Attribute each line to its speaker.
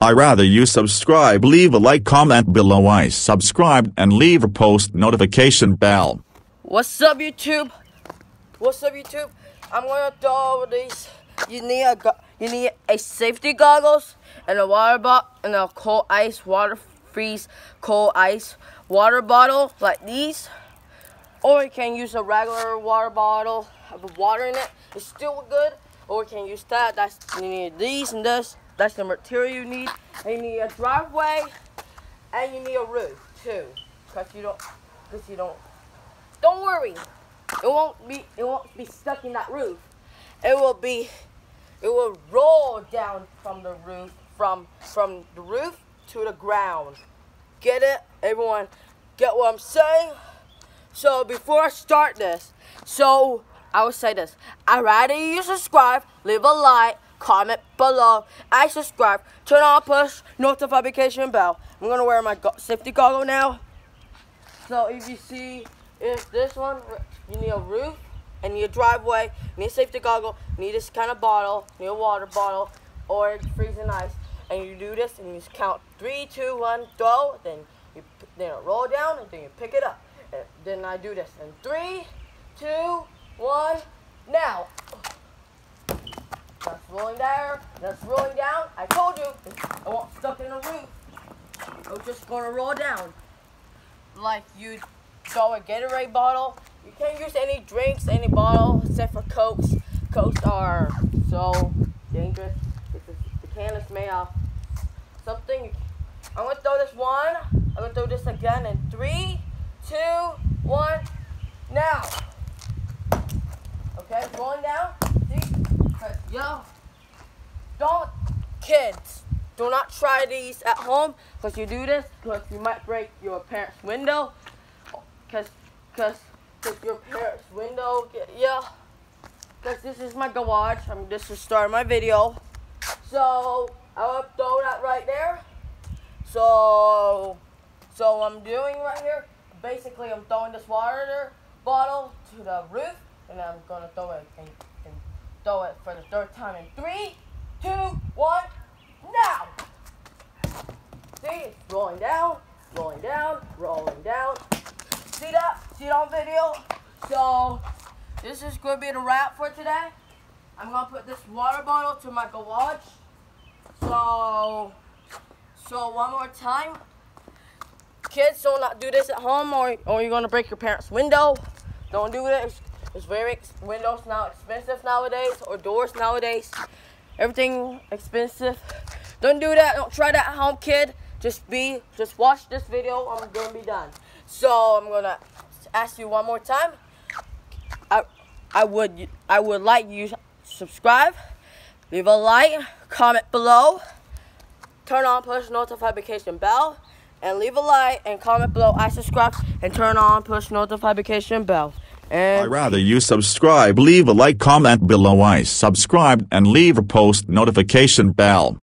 Speaker 1: I rather you subscribe leave a like comment below I subscribe and leave a post notification bell.
Speaker 2: What's up, YouTube? What's up, YouTube? I'm gonna throw these. You need a you need a safety goggles and a water bottle and a cold ice water freeze cold ice water bottle like these, or you can use a regular water bottle with water in it. It's still good. Or you can use that. That's you need these and this. That's the material you need. And you need a driveway, and you need a roof too, cause you don't, cause you don't. Don't worry, it won't be it won't be stuck in that roof. It will be, it will roll down from the roof from from the roof to the ground. Get it, everyone? Get what I'm saying? So before I start this, so I will say this: I'd rather you subscribe, leave a like, comment below, I subscribe, turn on push notification bell. I'm gonna wear my go safety goggle now. So if you see, if this one, you need a roof, and need a driveway, need a safety goggle, need this kind of bottle, need a water bottle, or freezing ice, and you do this, and you just count three, two, one, throw, then you then it roll down, and then you pick it up. And then I do this, and three, two, one, now. That's rolling down. That's rolling down. I told you, I won't stuck in the roof. I'm just gonna roll down. Like you throw a Gatorade bottle. You can't use any drinks, any bottle, except for Cokes. Cokes are so dangerous. It's the can is made of something. I'm gonna throw this one. I'm gonna throw this again in three, two, one, now. Okay, rolling down. See? Yo, kids, do not try these at home because you do this because you might break your parents' window. Because, because, because your parents' window, yeah. Because this is my garage. I'm just to start my video. So, I will throw that right there. So, so I'm doing right here. Basically, I'm throwing this water bottle to the roof, and I'm gonna throw it and, and throw it for the third time in three, two, one, now. See, rolling down, rolling down, rolling down. See that? See it on video? So, this is gonna be the wrap for today. I'm gonna put this water bottle to my garage. So, so one more time. Kids, do not do this at home or, or you're gonna break your parents' window. Don't do. It's, it's very windows now expensive nowadays or doors nowadays. Everything expensive. Don't do that. Don't try that at home, kid. Just be, just watch this video. I'm gonna be done. So I'm gonna ask you one more time. I, I would, I would like you subscribe, leave a like, comment below, turn on push notification bell, and leave a like and comment below. I subscribe and turn on push notification bell. And
Speaker 1: I rather you subscribe leave a like comment below I subscribe and leave a post notification bell.